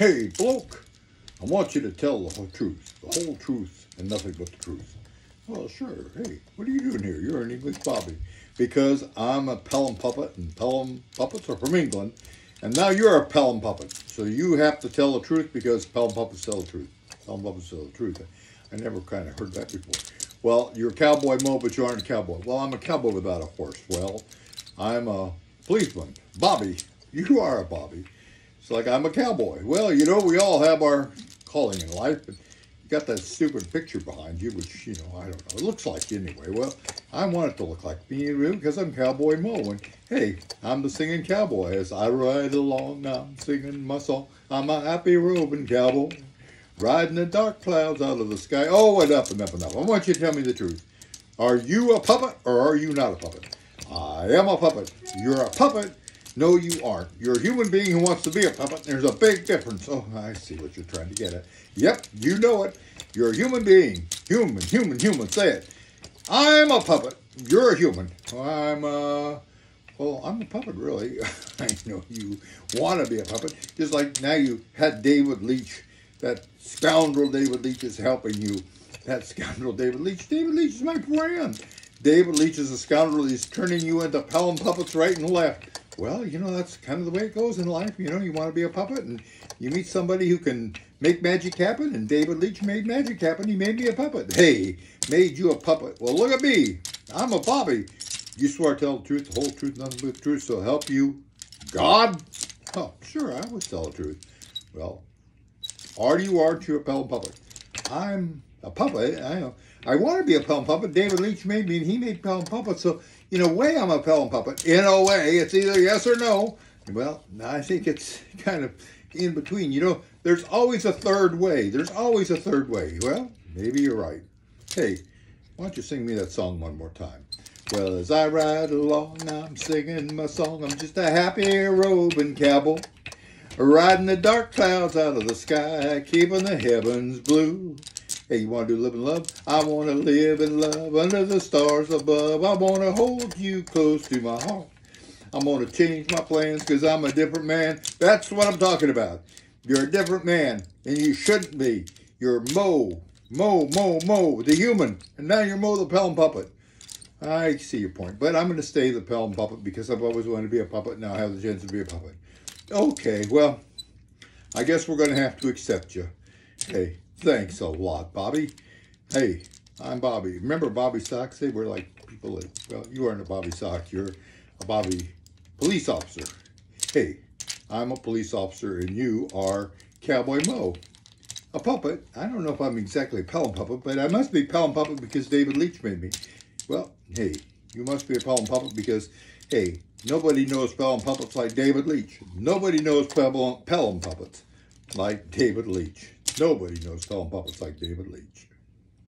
Hey, bloke, I want you to tell the whole truth, the whole truth, and nothing but the truth. Well, sure. Hey, what are you doing here? You're an English Bobby. Because I'm a Pelham puppet, and Pelham puppets are from England, and now you're a Pelham puppet. So you have to tell the truth because Pelham puppets tell the truth. Pelham puppets tell the truth. I never kind of heard that before. Well, you're a cowboy Mo, but you aren't a cowboy. Well, I'm a cowboy without a horse. Well, I'm a policeman. Bobby, you are a Bobby. It's like I'm a cowboy. Well, you know, we all have our calling in life, but you got that stupid picture behind you, which, you know, I don't know. It looks like anyway. Well, I want it to look like me because I'm Cowboy Mo. And hey, I'm the singing cowboy. As I ride along, I'm singing my song. I'm a happy roving cowboy. Riding the dark clouds out of the sky. Oh, enough, and enough, enough. I want you to tell me the truth. Are you a puppet or are you not a puppet? I am a puppet. You're a puppet. No, you aren't. You're a human being who wants to be a puppet. There's a big difference. Oh, I see what you're trying to get at. Yep, you know it. You're a human being. Human, human, human. Say it. I'm a puppet. You're a human. I'm a... Uh, well, I'm a puppet, really. I know you want to be a puppet. Just like now you had David Leech. That scoundrel David Leech is helping you. That scoundrel David Leech. David Leech is my friend. David Leech is a scoundrel. He's turning you into Pelham puppets right and left. Well, you know, that's kind of the way it goes in life. You know, you want to be a puppet and you meet somebody who can make magic happen. And David Leech made magic happen. He made me a puppet. Hey, made you a puppet. Well, look at me. I'm a Bobby. You swear to tell the truth, the whole truth, nothing but the truth, so help you God? Oh, sure, I always tell the truth. Well, are you, aren't you a puppet? I'm a puppet. I know. I want to be a Pelham puppet. David Leech made me, and he made Pelham puppets. So, in a way, I'm a Pelham puppet. In a way, it's either yes or no. Well, I think it's kind of in between. You know, there's always a third way. There's always a third way. Well, maybe you're right. Hey, why don't you sing me that song one more time? Well, as I ride along, I'm singing my song. I'm just a happy roving cowboy. Riding the dark clouds out of the sky, keeping the heavens blue. Hey, you want to do live and love? I want to live and love under the stars above. I want to hold you close to my heart. I'm going to change my plans because I'm a different man. That's what I'm talking about. You're a different man, and you shouldn't be. You're Mo, Mo, Mo, Mo, the human, and now you're Mo the Pelham puppet. I see your point, but I'm going to stay the Pelham puppet because I've always wanted to be a puppet. Now I have the chance to be a puppet. Okay, well, I guess we're going to have to accept you. Hey, Thanks a lot, Bobby. Hey, I'm Bobby. Remember Bobby Socks? They were like people that, well, you aren't a Bobby Sock. You're a Bobby police officer. Hey, I'm a police officer and you are Cowboy Mo. A puppet. I don't know if I'm exactly a Pelham puppet, but I must be Pelham puppet because David Leech made me. Well, hey, you must be a Pelham puppet because, hey, nobody knows Pelham puppets like David Leech. Nobody knows Pelham, Pelham puppets like David Leech. Nobody knows Pelham puppets like David Leech.